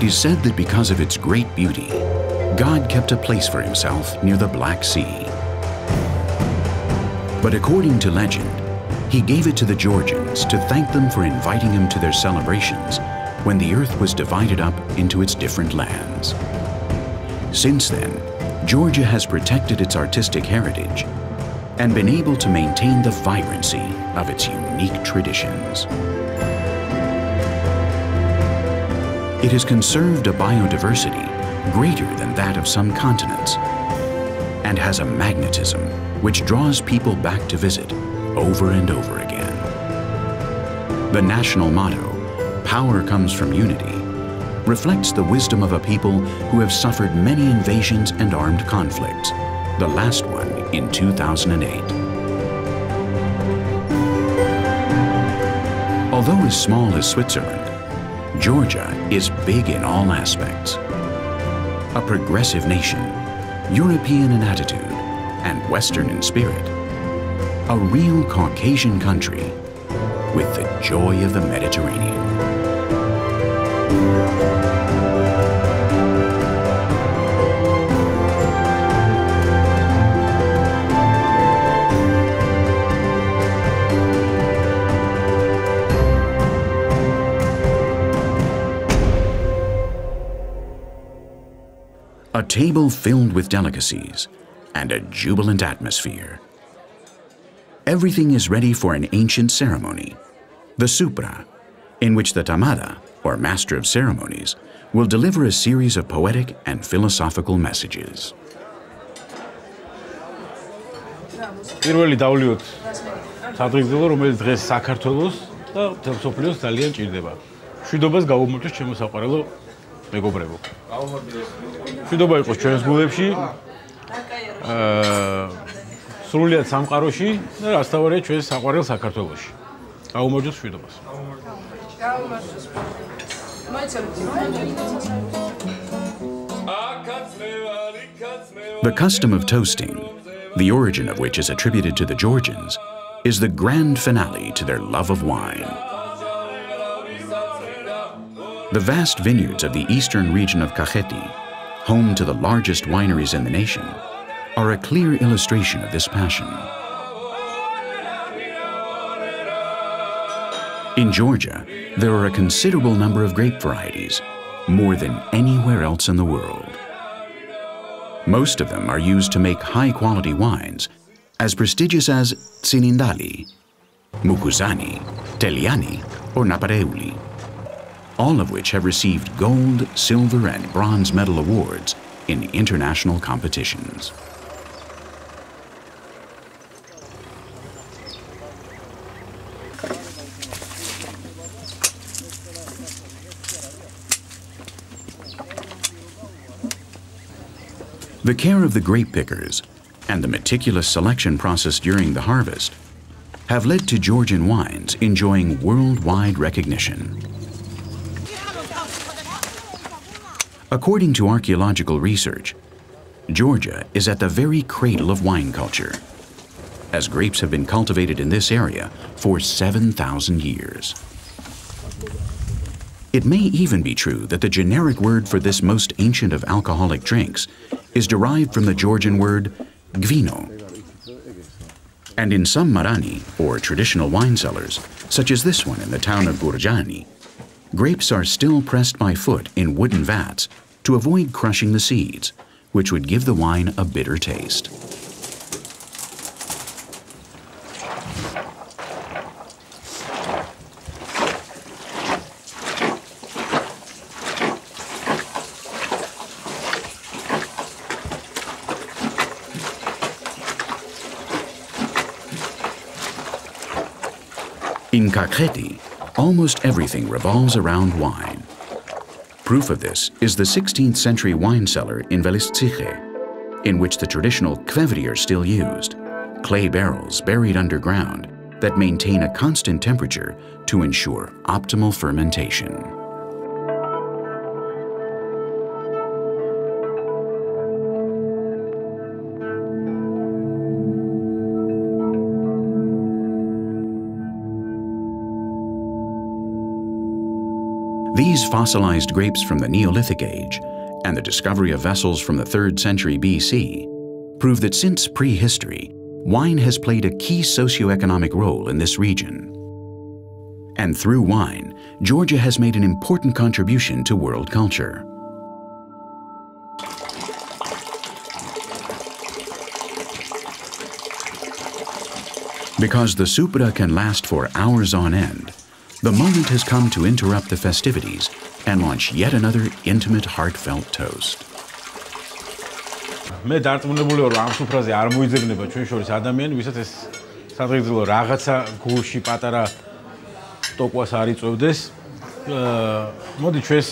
It is said that because of its great beauty, God kept a place for himself near the Black Sea. But according to legend, he gave it to the Georgians to thank them for inviting him to their celebrations when the earth was divided up into its different lands. Since then, Georgia has protected its artistic heritage and been able to maintain the vibrancy of its unique traditions. It has conserved a biodiversity greater than that of some continents and has a magnetism which draws people back to visit over and over again. The national motto, Power Comes from Unity, reflects the wisdom of a people who have suffered many invasions and armed conflicts, the last one in 2008. Although as small as Switzerland, Georgia is big in all aspects. A progressive nation, European in attitude, and Western in spirit. A real Caucasian country with the joy of the Mediterranean. A table filled with delicacies and a jubilant atmosphere. Everything is ready for an ancient ceremony, the supra, in which the tamada, or master of ceremonies, will deliver a series of poetic and philosophical messages. პირველი დავლიოთ სადღეგრძელო, რომელიც დღეს საქართველოს და მთელ მსოფლიოს ძალიან ჭირდება. შვიდობას გავუმოწოს ჩემო საყვარელო მეგობრებო. შვიდობა იყოს ჩვენს გულებში. აა სრულიად სამყაროში და რასთავარია ჩვენს საყვარელ საქართველოში. გავუმოწოს შვიდობას. გავუმოწოს. The custom of toasting the origin of which is attributed to the Georgians, is the grand finale to their love of wine. The vast vineyards of the eastern region of Kakheti, home to the largest wineries in the nation, are a clear illustration of this passion. In Georgia, there are a considerable number of grape varieties, more than anywhere else in the world. Most of them are used to make high-quality wines, as prestigious as Tsinandali, Mukuzani, Teliani, or Napareuli, all of which have received gold, silver, and bronze medal awards in international competitions. The care of the grape pickers and the meticulous selection process during the harvest have led to Georgian wines enjoying worldwide recognition. According to archaeological research, Georgia is at the very cradle of wine culture, as grapes have been cultivated in this area for 7,000 years. It may even be true that the generic word for this most ancient of alcoholic drinks is derived from the Georgian word gvino. And in some marani, or traditional wine cellars, such as this one in the town of Gurjaani, grapes are still pressed by foot in wooden vats to avoid crushing the seeds, which would give the wine a bitter taste. In Kakheti, almost everything revolves around wine. Proof of this is the 16th century wine cellar in Velistsikhe, in which the traditional kvevri are still used, clay barrels buried underground that maintain a constant temperature to ensure optimal fermentation. These fossilized grapes from the Neolithic age and the discovery of vessels from the 3rd century BC prove that since prehistory, wine has played a key socioeconomic role in this region. And through wine, Georgia has made an important contribution to world culture. Because the supra can last for hours on end, the moment has come to interrupt the festivities and launch yet another intimate, heartfelt toast. მე დარწმუნებული ვარ ამ სუფრაზე არ მოიძებნება ჩვენ შორის ადამიანი, ვისაც ეს სადღეგრძელო რაღაცა გულში პატარა ტოკვას არ იწევდეს. მოდი ჩვენს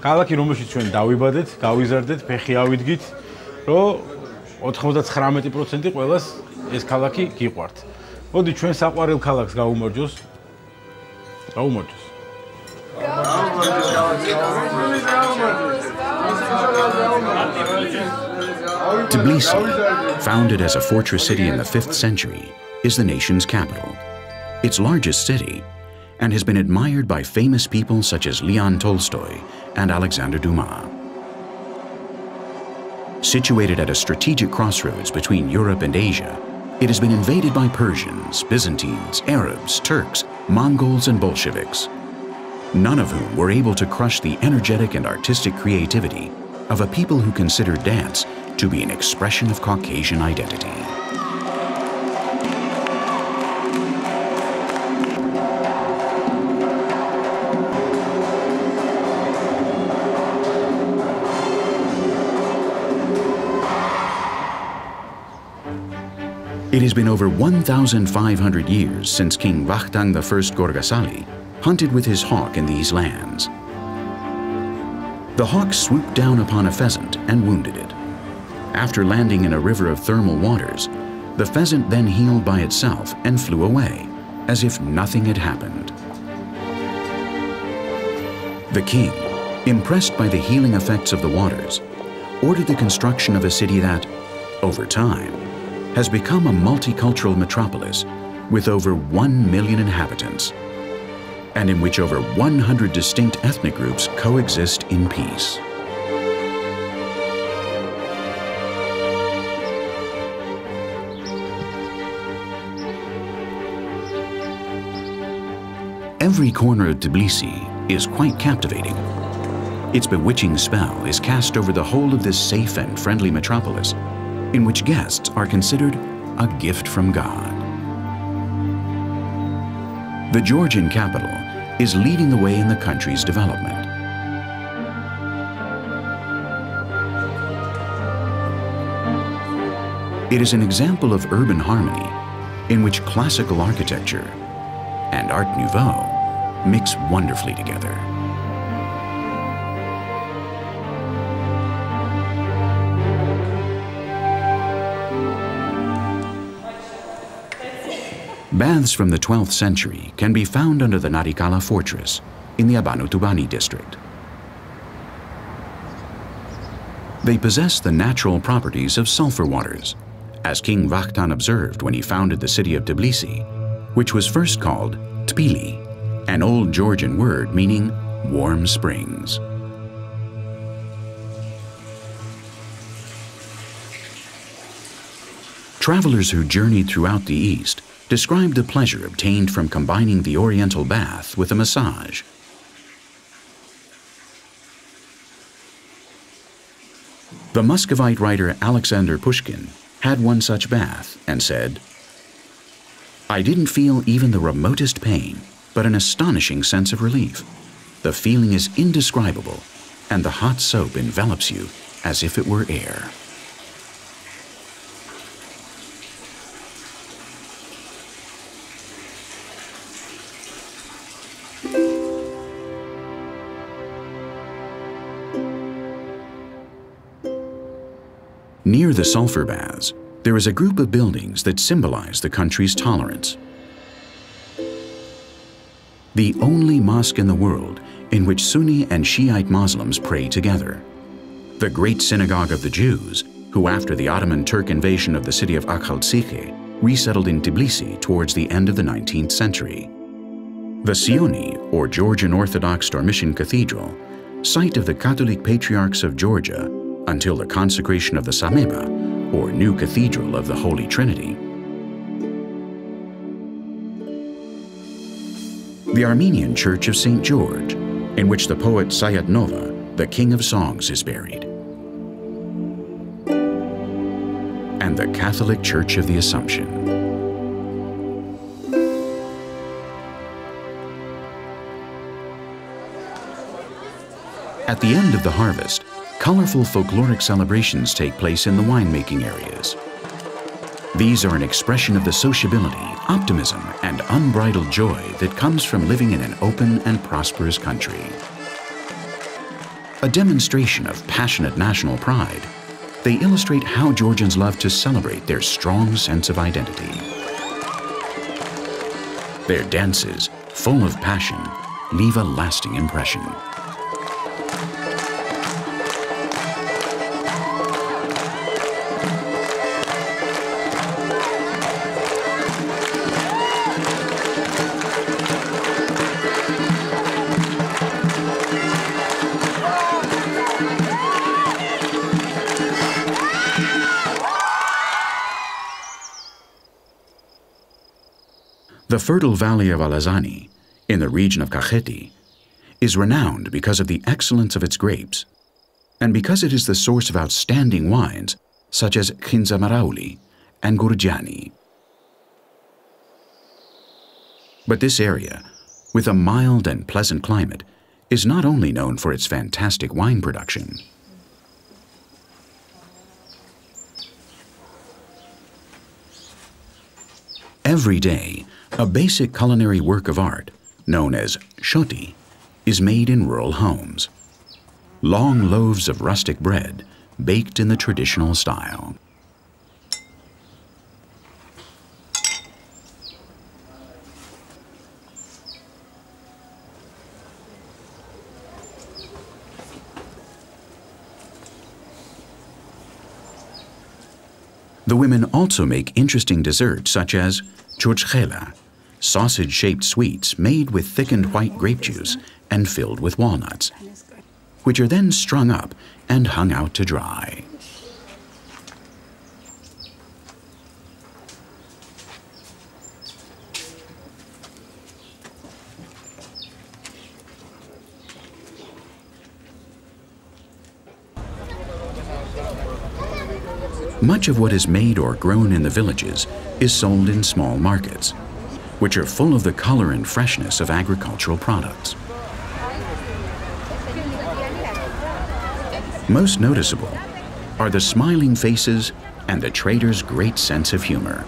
ქალაქი რომელშიც ჩვენ დავიბადეთ, გავიზარდეთ, ფეხი ავიდგით, რომ 99% ყველას ეს ქალაქი გიყვართ. მოდი ჩვენ საყვარელ ქალაქს გავუმარჯოს. Almacız. Tbilisi, founded as a fortress city in the 5th century, is the nation's capital, its largest city, and has been admired by famous people such as Leon Tolstoy and Alexander Dumas. Situated at a strategic crossroads between Europe and Asia, it has been invaded by Persians, Byzantines, Arabs, Turks, Mongols, and Bolsheviks, none of whom were able to crush the energetic and artistic creativity of a people who consider dance to be an expression of Caucasian identity. It has been over 1,500 years since King Vakhtang I Gorgasali hunted with his hawk in these lands. The hawk swooped down upon a pheasant and wounded it. After landing in a river of thermal waters, the pheasant then healed by itself and flew away, as if nothing had happened. The king, impressed by the healing effects of the waters, ordered the construction of a city that, over time, has become a multicultural metropolis with over 1 million inhabitants, and in which over 100 distinct ethnic groups coexist in peace. Every corner of Tbilisi is quite captivating. Its bewitching spell is cast over the whole of this safe and friendly metropolis in which guests are considered a gift from God. The Georgian capital is leading the way in the country's development. It is an example of urban harmony in which classical architecture and Art Nouveau mix wonderfully together. Baths from the 12th century can be found under the Narikala fortress in the Abanotubani district. They possess the natural properties of sulfur waters, as King Vakhtang observed when he founded the city of Tbilisi, which was first called Tpili, an old Georgian word meaning warm springs. Travelers who journeyed throughout the East described the pleasure obtained from combining the oriental bath with a massage. The Muscovite writer Alexander Pushkin had one such bath and said, I didn't feel even the remotest pain, but an astonishing sense of relief. The feeling is indescribable, and the hot soap envelops you as if it were air. Near the sulfur baths, there is a group of buildings that symbolize the country's tolerance. The only mosque in the world in which Sunni and Shiite Muslims pray together. The great synagogue of the Jews, who after the Ottoman Turk invasion of the city of Akhaltsikhe, resettled in Tbilisi towards the end of the 19th century. The Sioni, or Georgian Orthodox Dormition Cathedral, site of the Catholic Patriarchs of Georgia until the consecration of the Sameba, or New Cathedral of the Holy Trinity. The Armenian Church of St. George, in which the poet Sayat Nova, the king of songs, is buried. And the Catholic Church of the Assumption. At the end of the harvest, colorful folkloric celebrations take place in the winemaking areas. These are an expression of the sociability, optimism, and unbridled joy that comes from living in an open and prosperous country. A demonstration of passionate national pride, they illustrate how Georgians love to celebrate their strong sense of identity. Their dances, full of passion, leave a lasting impression. The fertile valley of Alazani, in the region of Kakheti, is renowned because of the excellence of its grapes, and because it is the source of outstanding wines such as Kindzmarauli and Gurjaani. But this area, with a mild and pleasant climate, is not only known for its fantastic wine production. Every day, a basic culinary work of art, known as shoti, is made in rural homes. Long loaves of rustic bread, baked in the traditional style. The women also make interesting desserts such as churchkhela, sausage-shaped sweets made with thickened white grape juice and filled with walnuts, which are then strung up and hung out to dry. Much of what is made or grown in the villages is sold in small markets, which are full of the color and freshness of agricultural products. Most noticeable are the smiling faces and the traders' great sense of humor,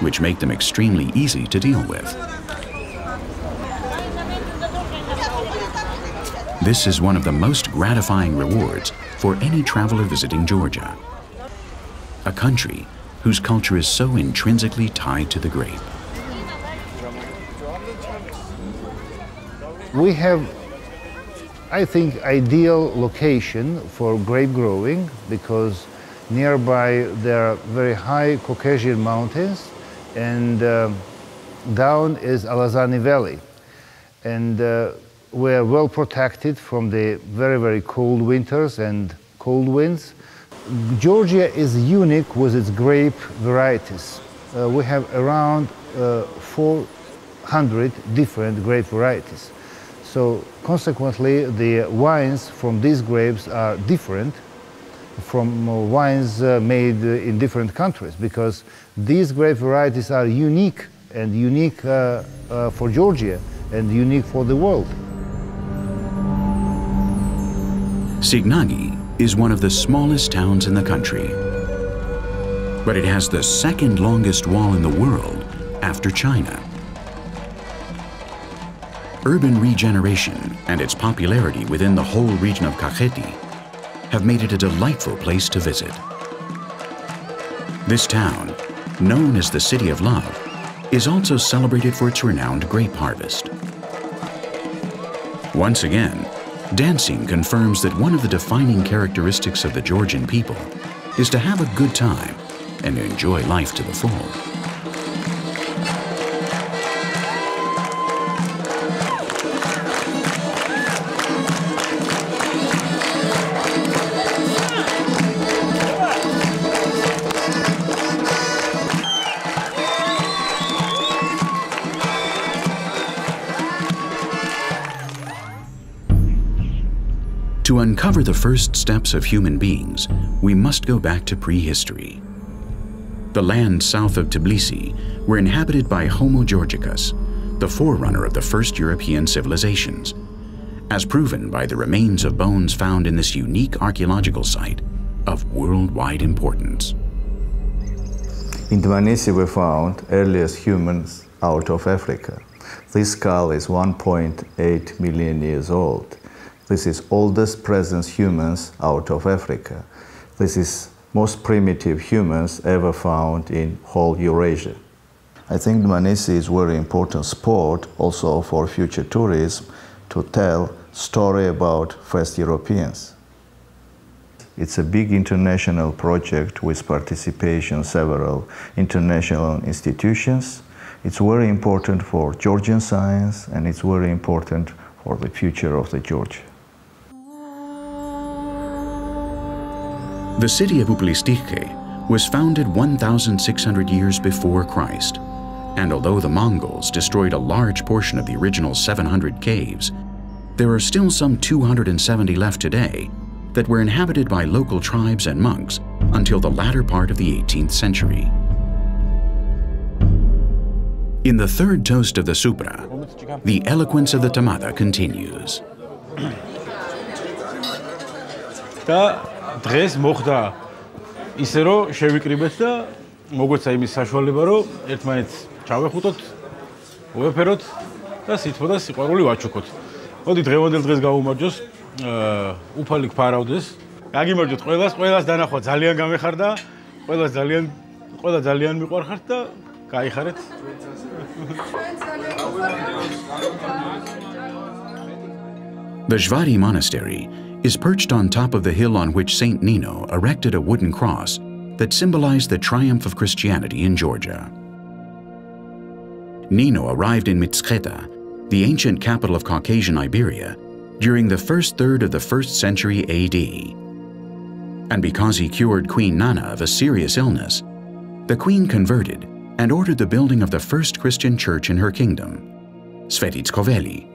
which make them extremely easy to deal with. This is one of the most gratifying rewards for any traveler visiting Georgia a country whose culture is so intrinsically tied to the grape. We have, I think, ideal location for grape growing because nearby there are very high Caucasian mountains and uh, down is Alazani Valley. And uh, we're well protected from the very, very cold winters and cold winds. Georgia is unique with its grape varieties. Uh, we have around uh, 400 different grape varieties. So consequently, the wines from these grapes are different from uh, wines uh, made in different countries because these grape varieties are unique and unique uh, for Georgia and unique for the world. Signagi is one of the smallest towns in the country. But it has the second longest wall in the world after China. Urban regeneration and its popularity within the whole region of Kakheti have made it a delightful place to visit. This town, known as the City of Love, is also celebrated for its renowned grape harvest. Once again, Dancing confirms that one of the defining characteristics of the Georgian people is to have a good time and enjoy life to the full. Uncover the first steps of human beings, we must go back to prehistory. The lands south of Tbilisi were inhabited by Homo georgicus, the forerunner of the first European civilizations, as proven by the remains of bones found in this unique archaeological site of worldwide importance. In Dmanisi we found earliest humans out of Africa. This skull is 1.8 million years old. This is oldest presence humans out of Africa. This is most primitive humans ever found in whole Eurasia. I think Dmanisi is very important spot also for future tourism to tell story about first Europeans. It's a big international project with participation several international institutions. It's very important for Georgian science and it's very important for the future of the Georgia. The city of Uplistsikhe was founded 1,600 years before Christ, and although the Mongols destroyed a large portion of the original 700 caves, there are still some 270 left today that were inhabited by local tribes and monks until the latter part of the 18th century. In the third toast of the Supra, the eloquence of the Tamada continues. დღეს მოხდა ისე რომ შევიკრიბეთ და მოგვეცა იმის საშუალება რომ ერთმანეთს ჩავეხუტოთ, უეფეროთ და სითბო და სიყვარული ვაჩუქოთ. მოდი დღევანდელ დღეს გავუმარჯოს უფალი გფარავდეს. გაგიმარჯოთ ყველას, ყველას დანახვა ძალიან გამეხარდა. ყველას ძალიან ყველა ძალიან მიყვარხართ და გაიხარეთ. The Jvari Monastery is perched on top of the hill on which St. Nino erected a wooden cross that symbolized the triumph of Christianity in Georgia. Nino arrived in Mtskheta, the ancient capital of Caucasian Iberia, during the first third of the first century AD. And because he cured Queen Nana of a serious illness, the queen converted and ordered the building of the first Christian church in her kingdom, Svetitskhoveli,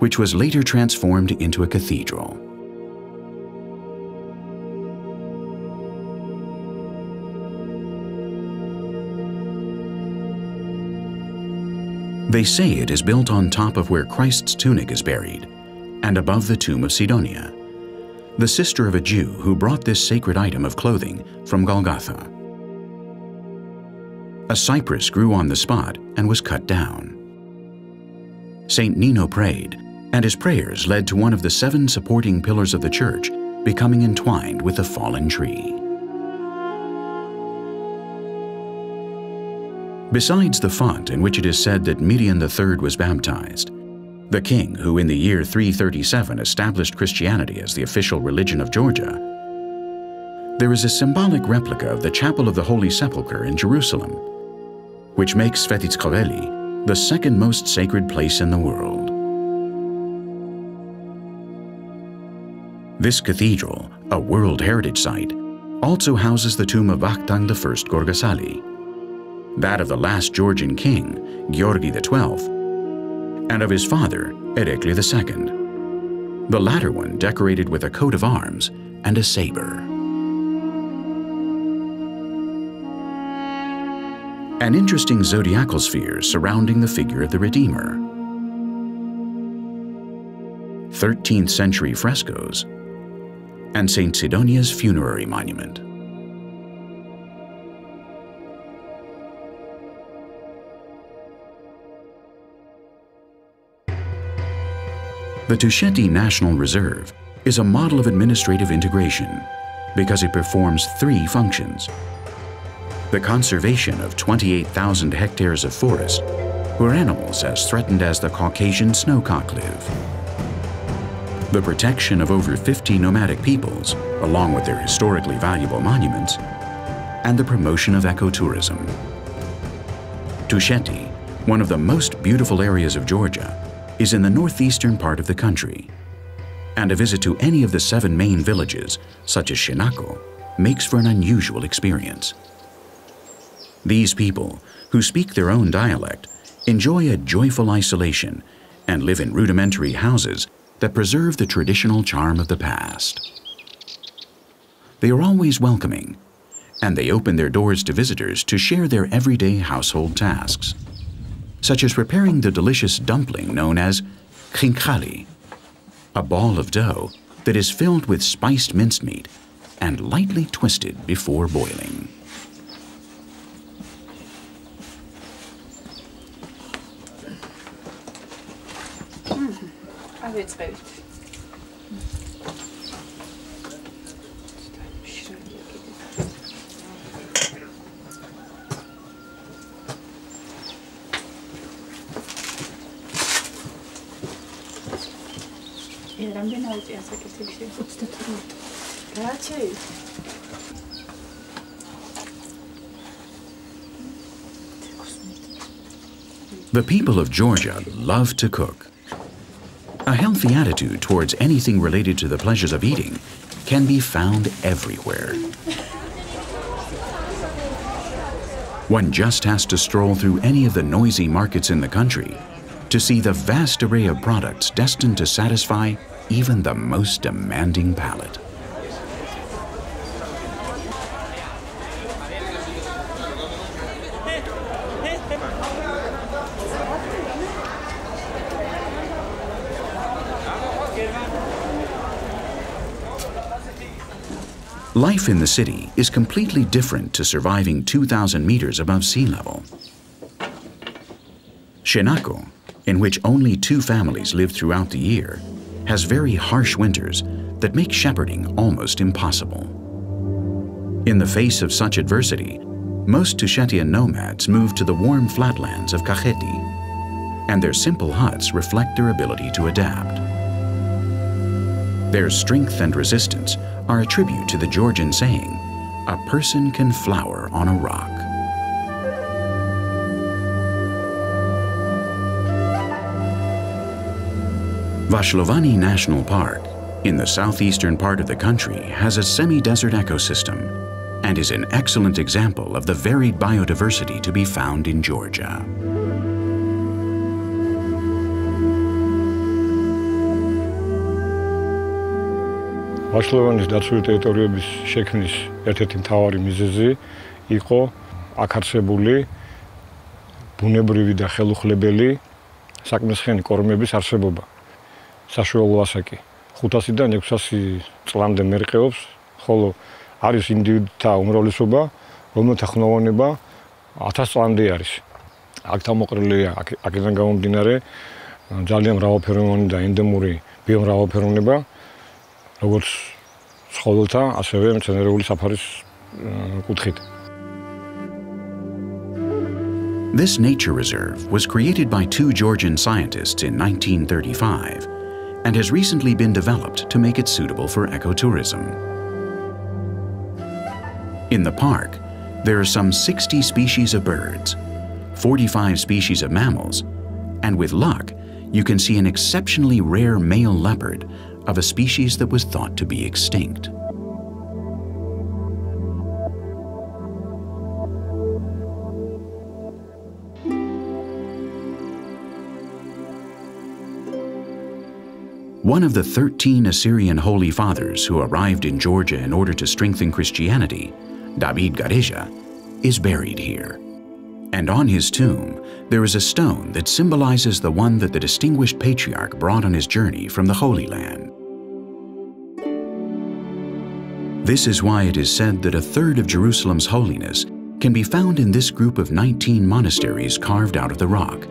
which was later transformed into a cathedral. They say it is built on top of where Christ's tunic is buried, and above the tomb of Sidonia, the sister of a Jew who brought this sacred item of clothing from Golgotha. A cypress grew on the spot and was cut down. St. Nino prayed, and his prayers led to one of the seven supporting pillars of the church becoming entwined with the fallen tree. Besides the font in which it is said that Mirian III was baptized, the king who in the year 337 established Christianity as the official religion of Georgia, there is a symbolic replica of the Chapel of the Holy Sepulchre in Jerusalem, which makes Svetitskhoveli the second most sacred place in the world. This cathedral, a World Heritage Site, also houses the tomb of Vakhtang I Gorgasali, that of the last Georgian king, Georgi XII, and of his father, Erekle II, the latter one decorated with a coat of arms and a saber. An interesting zodiacal sphere surrounding the figure of the Redeemer. 13th century frescoes, and St. Sidonia's funerary monument. The Tusheti National Reserve is a model of administrative integration because it performs three functions. The conservation of 28,000 hectares of forest where animals as threatened as the Caucasian snowcock live. The protection of over 50 nomadic peoples, along with their historically valuable monuments, and the promotion of ecotourism. Tusheti, one of the most beautiful areas of Georgia, is in the northeastern part of the country, and a visit to any of the seven main villages, such as Shenako, makes for an unusual experience. These people, who speak their own dialect, enjoy a joyful isolation and live in rudimentary houses that preserve the traditional charm of the past. They are always welcoming, and they open their doors to visitors to share their everyday household tasks, such as preparing the delicious dumpling known as khinkali, a ball of dough that is filled with spiced mincemeat and lightly twisted before boiling. The people of Georgia love to cook. A healthy attitude towards anything related to the pleasures of eating can be found everywhere. One just has to stroll through any of the noisy markets in the country to see the vast array of products destined to satisfy even the most demanding palate. Life in the city is completely different to surviving 2,000 meters above sea level. Shenako, in which only two families live throughout the year, has very harsh winters that make shepherding almost impossible. In the face of such adversity, most Tushetian nomads move to the warm flatlands of Kakheti, and their simple huts reflect their ability to adapt. Their strength and resistance are a tribute to the Georgian saying, a person can flower on a rock. Vashlovani National Park, in the southeastern part of the country, has a semi-desert ecosystem and is an excellent example of the varied biodiversity to be found in Georgia. ვაშლოვანის დაცული ტერიტორიების შექმნის ერთ-ერთი მთავარი მიზეზი იყო აქ არსებული ბუნებრივი და ხელუხლებელი საკმესხიანი კორმების არსებობა. საშუალო ასაკი 500-დან 600 წლამდე მერყეობს, ხოლო არის ინდივიდთა უმრავლესობა, რომელთა ხნოვანება 1000 წლამდე არის. აქ თამოყრილია აქედან გამომდინარე ძალიან მრავალფეროვანი და ენდემური ბიომრავალფეროვნება, როგორც ცხოველთა, ასევე მცენარეული საფარის კუთხით. This nature reserve was created by two Georgian scientists in 1935 and has recently been developed to make it suitable for ecotourism. In the park, there are some 60 species of birds, 45 species of mammals, and with luck, you can see an exceptionally rare male leopard of a species that was thought to be extinct. One of the 13 Assyrian holy fathers who arrived in Georgia in order to strengthen Christianity, David Gareja, is buried here. And on his tomb, there is a stone that symbolizes the one that the distinguished patriarch brought on his journey from the Holy Land. This is why it is said that a third of Jerusalem's holiness can be found in this group of 19 monasteries carved out of the rock,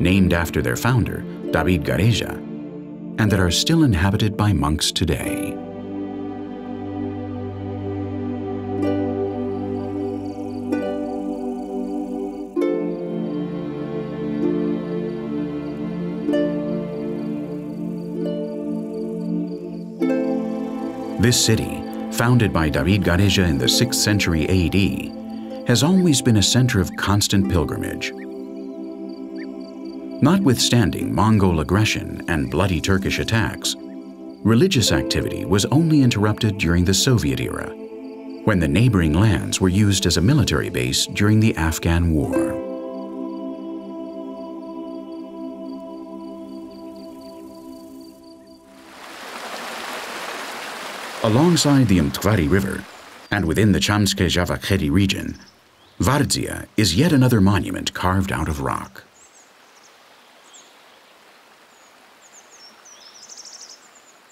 named after their founder, David Gareja, and that are still inhabited by monks today. This city, founded by David Gareja in the 6th century AD, has always been a center of constant pilgrimage. Notwithstanding Mongol aggression and bloody Turkish attacks, religious activity was only interrupted during the Soviet era, when the neighboring lands were used as a military base during the Afghan War. Alongside the Mtkvari River, and within the Samtskhe-Javakheti region, Vardzia is yet another monument carved out of rock.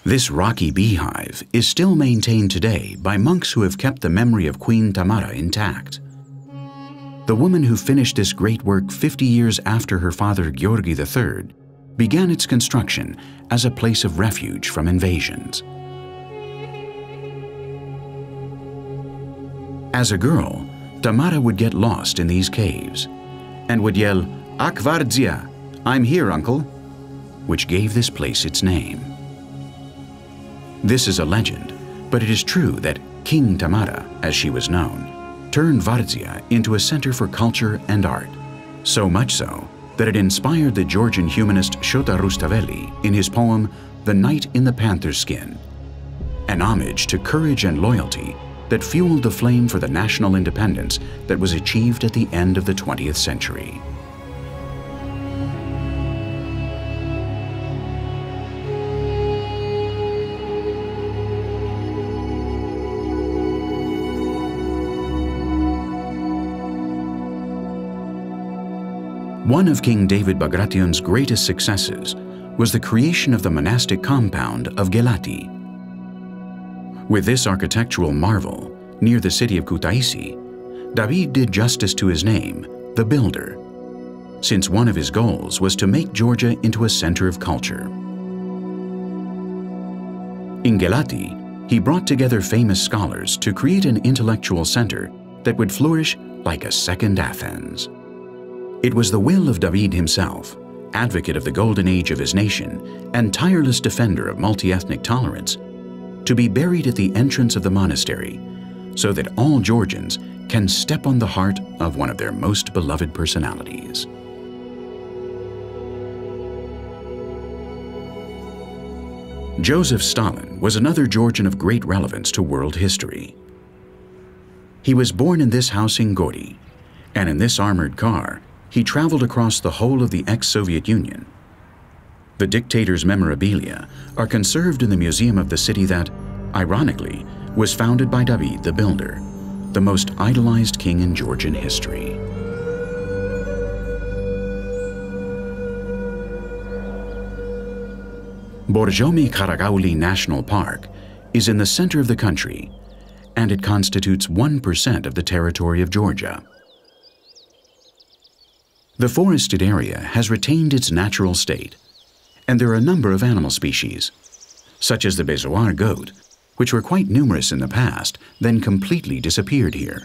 This rocky beehive is still maintained today by monks who have kept the memory of Queen Tamara intact. The woman who finished this great work 50 years after her father Georgi III began its construction as a place of refuge from invasions. As a girl, Tamara would get lost in these caves and would yell, Akvardzia, I'm here, uncle, which gave this place its name. This is a legend, but it is true that King Tamara, as she was known, turned Vardzia into a center for culture and art, so much so that it inspired the Georgian humanist Shota Rustaveli in his poem The Knight in the Panther's Skin, an homage to courage and loyalty that fueled the flame for the national independence that was achieved at the end of the 20th century. One of King David Bagration's greatest successes was the creation of the monastic compound of Gelati, with this architectural marvel, near the city of Kutaisi, David did justice to his name, the Builder, since one of his goals was to make Georgia into a center of culture. In Gelati, he brought together famous scholars to create an intellectual center that would flourish like a second Athens. It was the will of David himself, advocate of the golden age of his nation and tireless defender of multi-ethnic tolerance, to be buried at the entrance of the monastery so that all Georgians can step on the heart of one of their most beloved personalities. Joseph Stalin was another Georgian of great relevance to world history. He was born in this house in Gori, and in this armored car, he traveled across the whole of the ex-Soviet Union the dictator's memorabilia are conserved in the museum of the city that, ironically, was founded by David the Builder, the most idolized king in Georgian history. Borjomi Kharagauli National Park is in the center of the country, and it constitutes 1% of the territory of Georgia. The forested area has retained its natural state, and there are a number of animal species, such as the bezoar goat, which were quite numerous in the past, then completely disappeared here.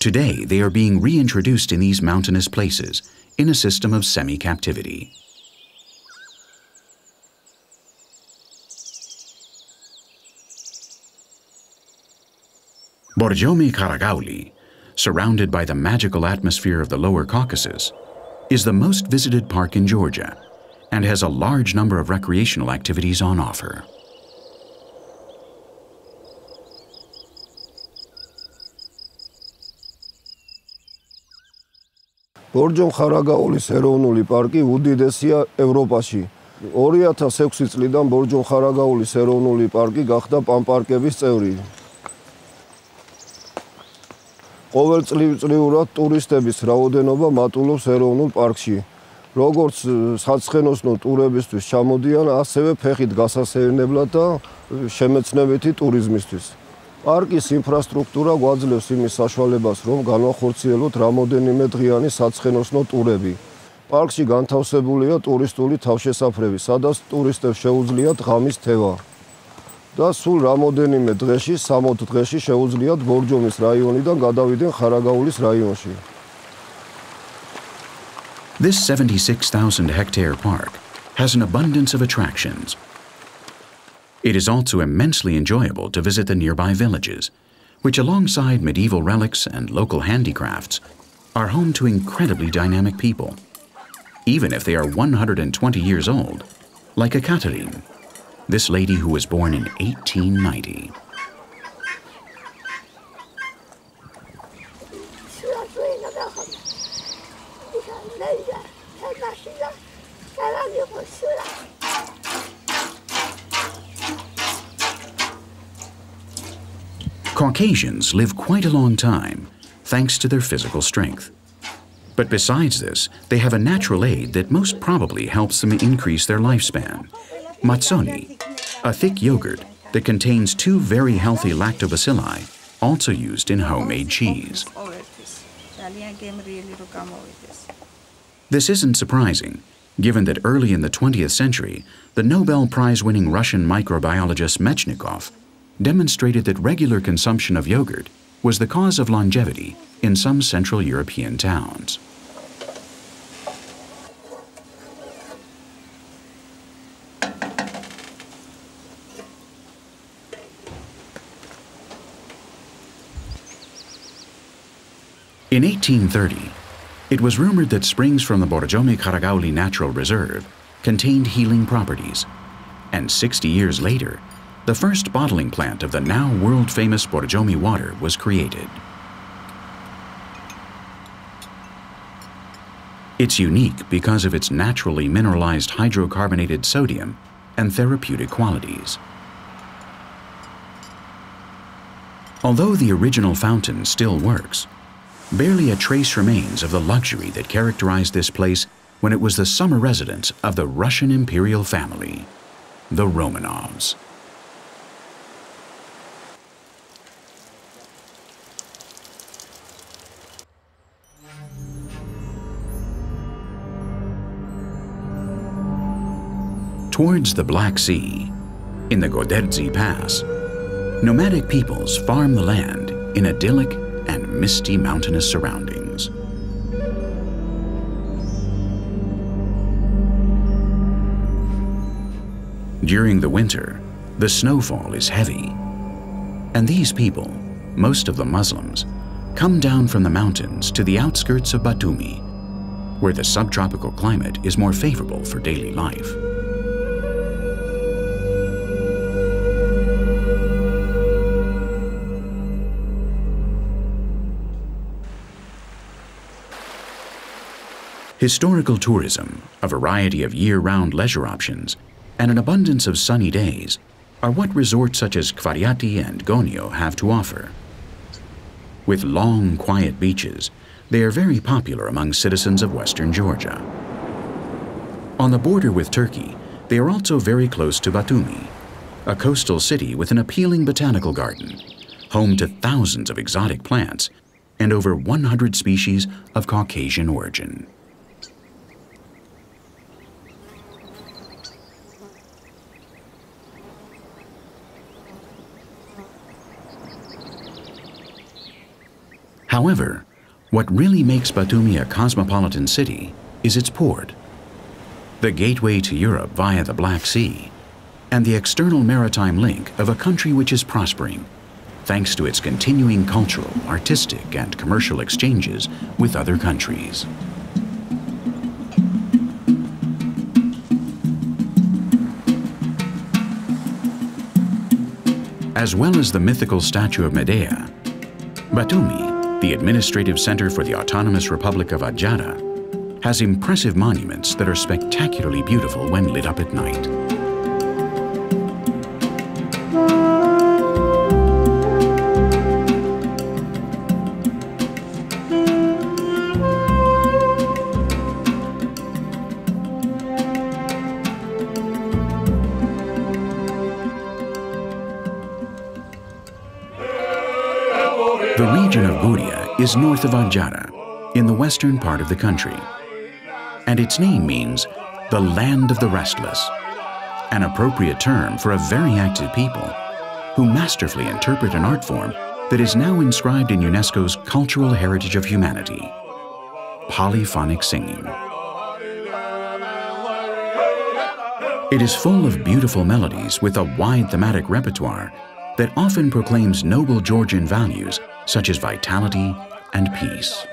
Today, they are being reintroduced in these mountainous places in a system of semi-captivity. Borjomi Kharagauli, surrounded by the magical atmosphere of the lower Caucasus, is the most visited park in Georgia and has a large number of recreational activities on offer. ბორჯომ ხარაგაულის ეროვნული პარკი უდიდესია ევროპაში. 2006 წლიდან ბორჯომ ხარაგაულის ეროვნული პარკი გახდა პანპარკების წევრი. ყოველწლიურად ტურისტების რაოდენობა მატულობს ეროვნულ პარკში. როგორც საცხენოსნო ტურებისთვის ჩამოდიან, ასევე ფეხით გასასეირნებლად და შემეცნებითი ტურიზმისთვის. პარკის ინფრასტრუქტურა გვაძლევს იმის საშუალებას, რომ განვახორციელოთ რამოდენიმე დღიანი საცხენოსნო ტურები. პარკში განთავსებულია ტურისტული თავშესაფრები, სადაც ტურისტებს შეუძლიათ ღამის თევა. და სულ რამოდენიმე დღეში, 60 დღეში შეუძლიათ ბორჯომის რაიონიდან გადავიდნენ ხარაგაულის რაიონში. This 76,000 hectare park has an abundance of attractions. It is also immensely enjoyable to visit the nearby villages, which alongside medieval relics and local handicrafts are home to incredibly dynamic people, even if they are 120 years old, like Ekaterine, this lady who was born in 1890. Caucasians live quite a long time thanks to their physical strength. But besides this, they have a natural aid that most probably helps them increase their lifespan. Matsoni, a thick yogurt that contains two very healthy lactobacilli, also used in homemade cheese. This isn't surprising, given that early in the 20th century, the Nobel Prize winning Russian microbiologist Mechnikov demonstrated that regular consumption of yogurt was the cause of longevity in some Central European towns. In 1830, it was rumored that springs from the Borjomi Kharagauli Natural Reserve contained healing properties, and 60 years later, the first bottling plant of the now world-famous Borjomi water was created. It's unique because of its naturally mineralized hydrocarbonated sodium and therapeutic qualities. Although the original fountain still works, Barely a trace remains of the luxury that characterized this place when it was the summer residence of the Russian imperial family, the Romanovs. Towards the Black Sea, in the Goderzi Pass, nomadic peoples farm the land in idyllic and misty mountainous surroundings. During the winter, the snowfall is heavy, and these people, most of them Muslims, come down from the mountains to the outskirts of Batumi, where the subtropical climate is more favorable for daily life. Historical tourism, a variety of year-round leisure options, and an abundance of sunny days are what resorts such as Kvariati and Gonio have to offer. With long, quiet beaches, they are very popular among citizens of western Georgia. On the border with Turkey, they are also very close to Batumi, a coastal city with an appealing botanical garden, home to thousands of exotic plants and over 100 species of Caucasian origin. However, what really makes Batumi a cosmopolitan city is its port, the gateway to Europe via the Black Sea, and the external maritime link of a country which is prospering thanks to its continuing cultural, artistic, and commercial exchanges with other countries. As well as the mythical statue of Medea, Batumi the administrative center for the Autonomous Republic of Adjara, has impressive monuments that are spectacularly beautiful when lit up at night. North of Adjara, in the western part of the country. And its name means the land of the restless, an appropriate term for a very active people who masterfully interpret an art form that is now inscribed in UNESCO's Cultural Heritage of Humanity, polyphonic singing. It is full of beautiful melodies with a wide thematic repertoire that often proclaims noble Georgian values such as vitality, and peace.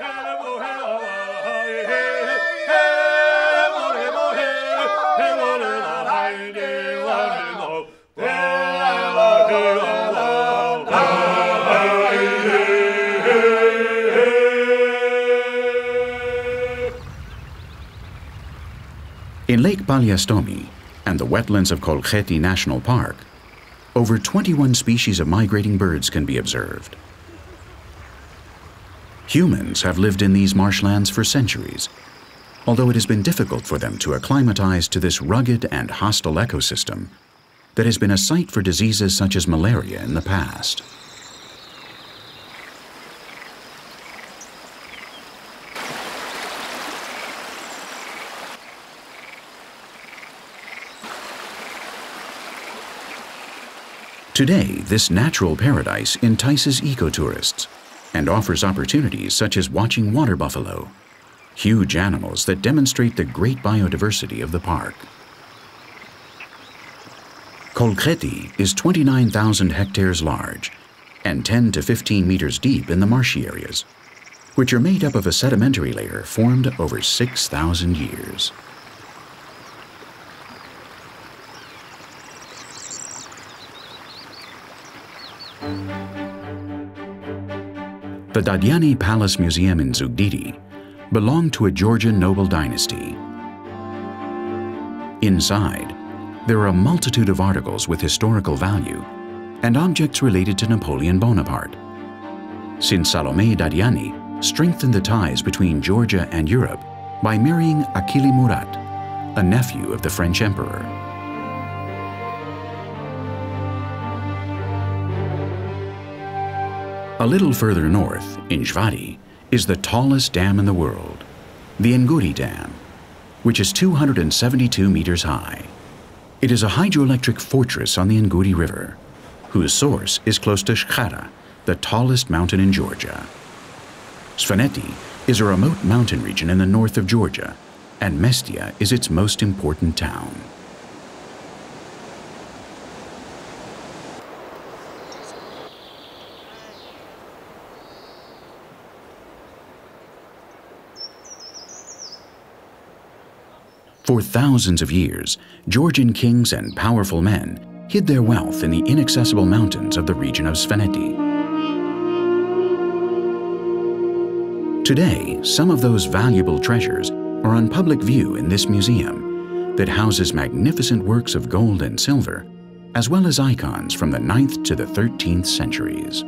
In Lake Palyastomi and the wetlands of Kolkheti National Park, over 21 species of migrating birds can be observed. Humans have lived in these marshlands for centuries, although it has been difficult for them to acclimatize to this rugged and hostile ecosystem that has been a site for diseases such as malaria in the past. Today, this natural paradise entices ecotourists and offers opportunities such as watching water buffalo, huge animals that demonstrate the great biodiversity of the park. Kolkheti is 29,000 hectares large and 10 to 15 meters deep in the marshy areas, which are made up of a sedimentary layer formed over 6,000 years. The Dadiani Palace Museum in Zugdidi belonged to a Georgian noble dynasty. Inside, there are a multitude of articles with historical value and objects related to Napoleon Bonaparte. Since Salome Dadiani strengthened the ties between Georgia and Europe by marrying Achille Murat, a nephew of the French emperor. A little further north, in Zhvari, is the tallest dam in the world, the Enguri Dam, which is 272 meters high. It is a hydroelectric fortress on the Enguri River, whose source is close to Shkhara, the tallest mountain in Georgia. Svaneti is a remote mountain region in the north of Georgia, and Mestia is its most important town. For thousands of years, Georgian kings and powerful men hid their wealth in the inaccessible mountains of the region of Svaneti. Today, some of those valuable treasures are on public view in this museum that houses magnificent works of gold and silver, as well as icons from the 9th to the 13th centuries.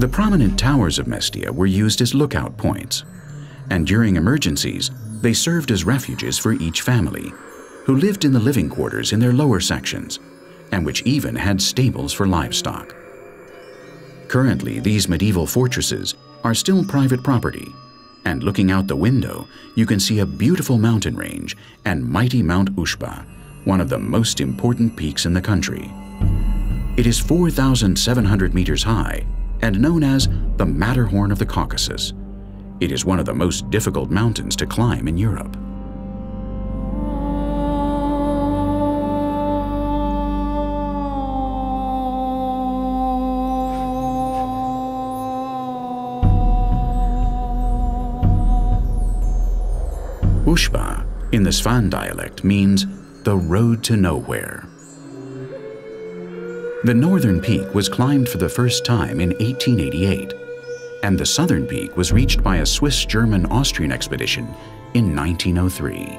The prominent towers of Mestia were used as lookout points, and during emergencies, they served as refuges for each family, who lived in the living quarters in their lower sections, and which even had stables for livestock. Currently, these medieval fortresses are still private property, and looking out the window, you can see a beautiful mountain range and mighty Mount Ushba, one of the most important peaks in the country. It is 4,700 meters high and known as the Matterhorn of the Caucasus. It is one of the most difficult mountains to climb in Europe. Ushba, in the Svan dialect, means the road to nowhere. The northern peak was climbed for the first time in 1888, and the southern peak was reached by a Swiss-German-Austrian expedition in 1903.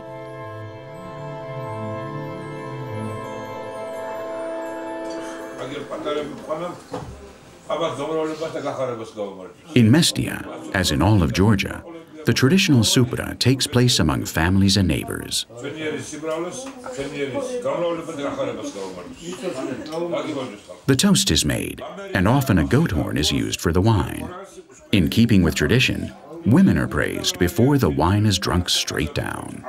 In Mestia, as in all of Georgia, the traditional supra takes place among families and neighbors. The toast is made, and often a goat horn is used for the wine. In keeping with tradition, women are praised before the wine is drunk straight down.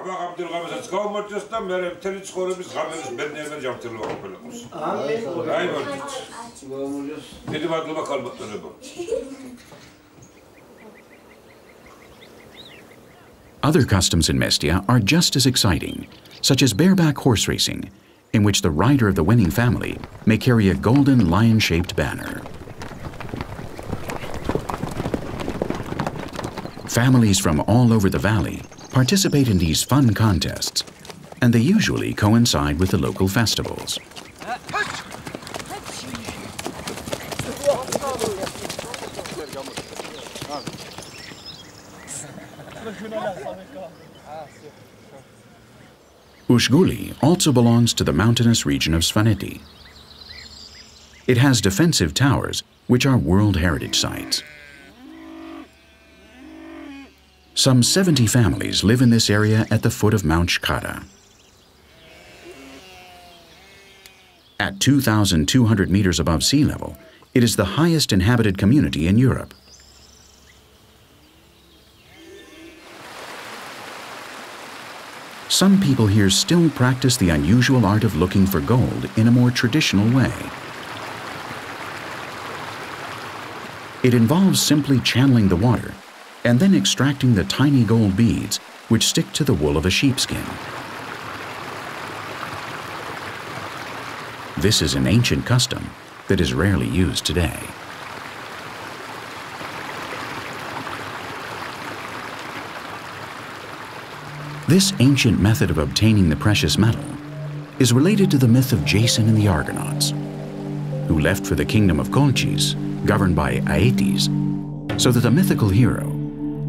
Other customs in Mestia are just as exciting, such as bareback horse racing, in which the rider of the winning family may carry a golden lion-shaped banner. Families from all over the valley participate in these fun contests, and they usually coincide with the local festivals. Ushguli also belongs to the mountainous region of Svaneti. It has defensive towers, which are World Heritage Sites. Some 70 families live in this area at the foot of Mount Shkhara. At 2,200 meters above sea level, it is the highest inhabited community in Europe. Some people here still practice the unusual art of looking for gold in a more traditional way. It involves simply channeling the water and then extracting the tiny gold beads which stick to the wool of a sheepskin. This is an ancient custom that is rarely used today. This ancient method of obtaining the precious metal is related to the myth of Jason and the Argonauts, who left for the kingdom of Colchis, governed by Aeetes, so that the mythical hero,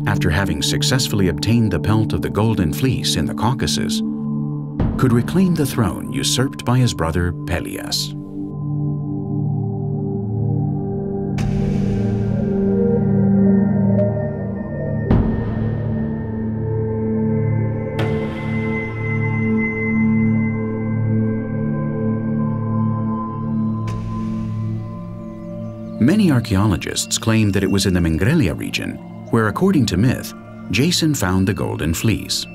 after having successfully obtained the pelt of the Golden Fleece in the Caucasus, could reclaim the throne usurped by his brother Pelias. Many archaeologists claim that it was in the Mingrelia region where, according to myth, Jason found the Golden Fleece.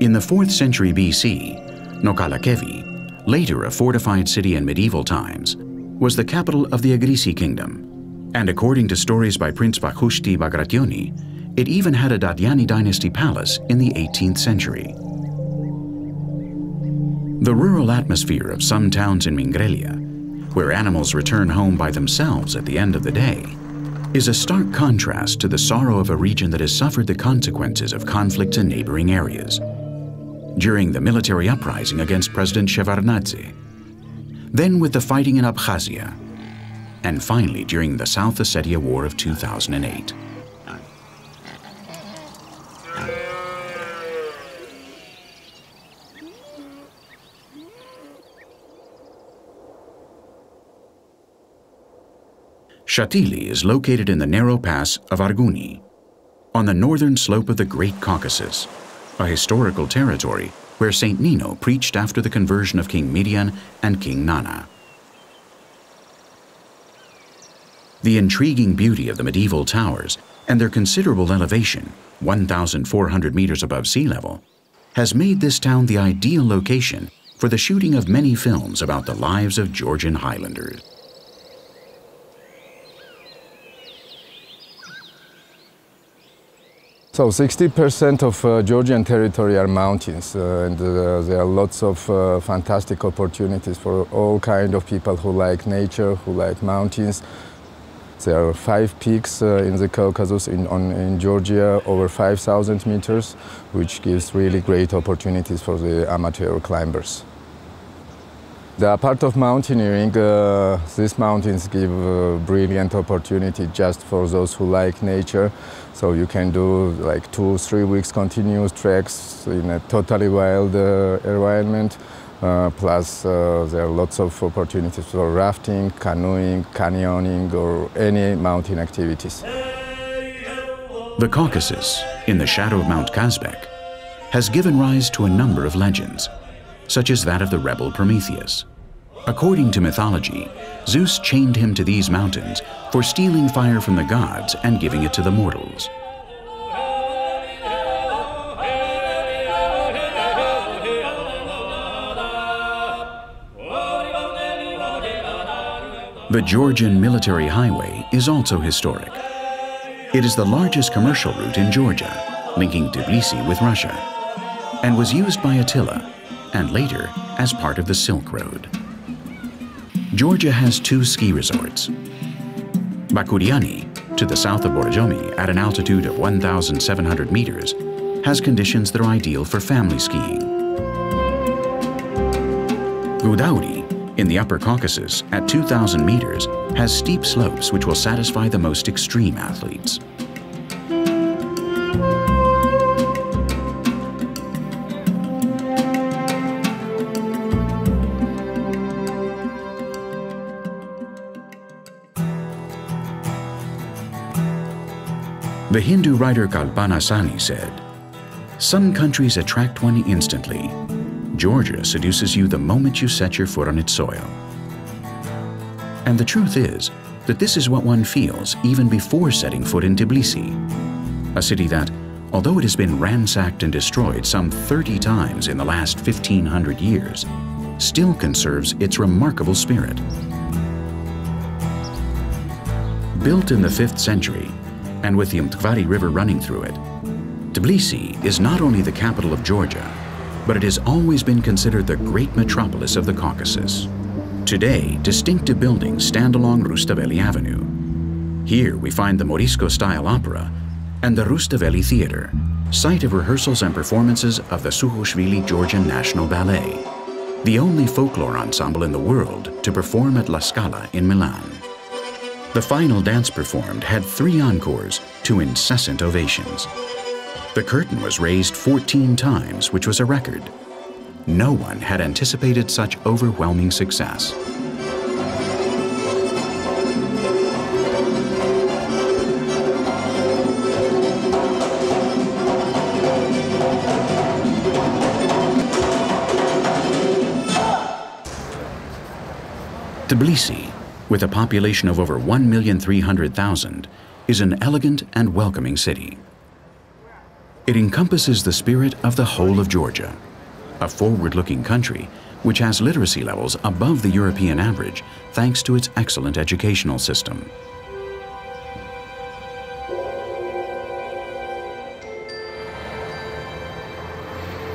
In the 4th century BC, Nokalakevi, later a fortified city in medieval times, was the capital of the Egrisi kingdom, and according to stories by Prince Vakhushti Bagrationi, it even had a Dadiani dynasty palace in the 18th century. The rural atmosphere of some towns in Mingrelia where animals return home by themselves at the end of the day, is a stark contrast to the sorrow of a region that has suffered the consequences of conflicts in neighboring areas. During the military uprising against President Shevardnadze, then with the fighting in Abkhazia, and finally during the South Ossetia War of 2008. Shatili is located in the narrow pass of Arguni, on the northern slope of the Great Caucasus, a historical territory where St. Nino preached after the conversion of King Mirian and King Nana. The intriguing beauty of the medieval towers and their considerable elevation, 1,400 meters above sea level, has made this town the ideal location for the shooting of many films about the lives of Georgian Highlanders. So 60% of uh, Georgian territory are mountains uh, and uh, there are lots of uh, fantastic opportunities for all kind of people who like nature, who like mountains. There are five peaks uh, in the Caucasus in, on, in Georgia, over 5,000 meters, which gives really great opportunities for the amateur climbers. The part of mountaineering, uh, these mountains give a brilliant opportunity just for those who like nature. So you can do like two, three weeks continuous treks in a totally wild uh, environment. Uh, plus, uh, there are lots of opportunities for rafting, canoeing, canyoning, or any mountain activities. The Caucasus, in the shadow of Mount Kazbek, has given rise to a number of legends such as that of the rebel Prometheus. According to mythology, Zeus chained him to these mountains for stealing fire from the gods and giving it to the mortals. The Georgian military highway is also historic. It is the largest commercial route in Georgia, linking Tbilisi with Russia, and was used by Attila and later as part of the Silk Road. Georgia has two ski resorts. Bakuriani, to the south of Borjomi at an altitude of 1,700 meters, has conditions that are ideal for family skiing. Gudauri, in the Upper Caucasus at 2,000 meters, has steep slopes which will satisfy the most extreme athletes. The Hindu writer Kalpana Sahni said, Some countries attract one instantly. Georgia seduces you the moment you set your foot on its soil. And the truth is that this is what one feels even before setting foot in Tbilisi, a city that, although it has been ransacked and destroyed some 30 times in the last 1500 years, still conserves its remarkable spirit. Built in the 5th century, and with the Mtkvari River running through it, Tbilisi is not only the capital of Georgia, but it has always been considered the great metropolis of the Caucasus. Today, distinctive buildings stand along Rustaveli Avenue. Here we find the Morisco-style opera and the Rustaveli Theater, site of rehearsals and performances of the Sukhishvili Georgian National Ballet, the only folklore ensemble in the world to perform at La Scala in Milan. The final dance performed had three encores to incessant ovations. The curtain was raised 14 times, which was a record. No one had anticipated such overwhelming success. Tbilisi, with a population of over 1,300,000, is an elegant and welcoming city. It encompasses the spirit of the whole of Georgia, a forward-looking country which has literacy levels above the European average thanks to its excellent educational system.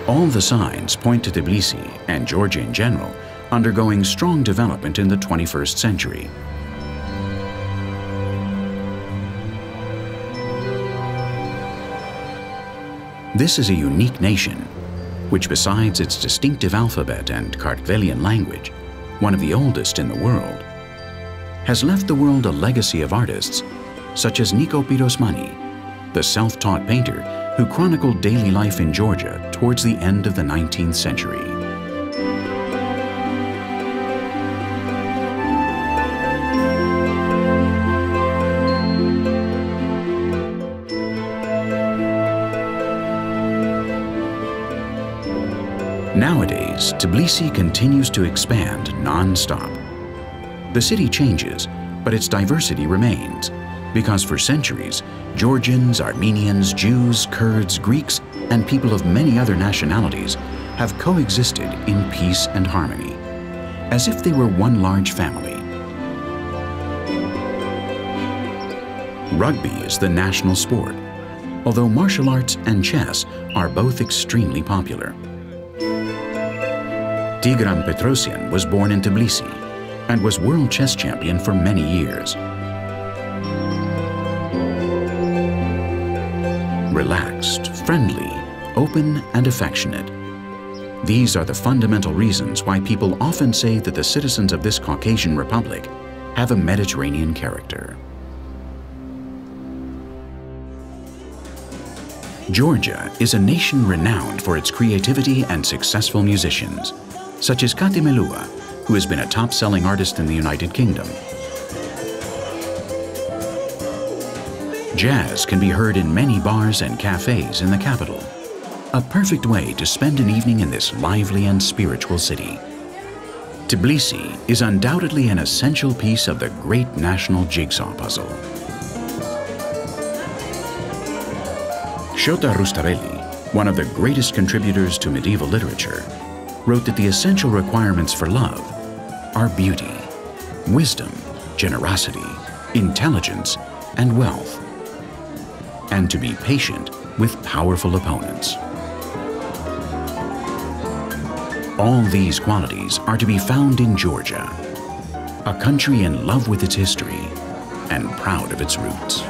All the signs point to Tbilisi and Georgia in general undergoing strong development in the 21st century. This is a unique nation, which besides its distinctive alphabet and Kartvelian language, one of the oldest in the world, has left the world a legacy of artists such as Niko Pirosmani, the self-taught painter who chronicled daily life in Georgia towards the end of the 19th century. Tbilisi continues to expand non-stop. The city changes, but its diversity remains, because for centuries, Georgians, Armenians, Jews, Kurds, Greeks, and people of many other nationalities have coexisted in peace and harmony, as if they were one large family. Rugby is the national sport, although martial arts and chess are both extremely popular. Tigran Petrosyan was born in Tbilisi and was world chess champion for many years. Relaxed, friendly, open, and affectionate. These are the fundamental reasons why people often say that the citizens of this Caucasian republic have a Mediterranean character. Georgia is a nation renowned for its creativity and successful musicians such as Katie Melua, who has been a top-selling artist in the United Kingdom. Jazz can be heard in many bars and cafes in the capital, a perfect way to spend an evening in this lively and spiritual city. Tbilisi is undoubtedly an essential piece of the great national jigsaw puzzle. Shota Rustaveli, one of the greatest contributors to medieval literature, wrote that the essential requirements for love are beauty, wisdom, generosity, intelligence, and wealth, and to be patient with powerful opponents. All these qualities are to be found in Georgia, a country in love with its history and proud of its roots.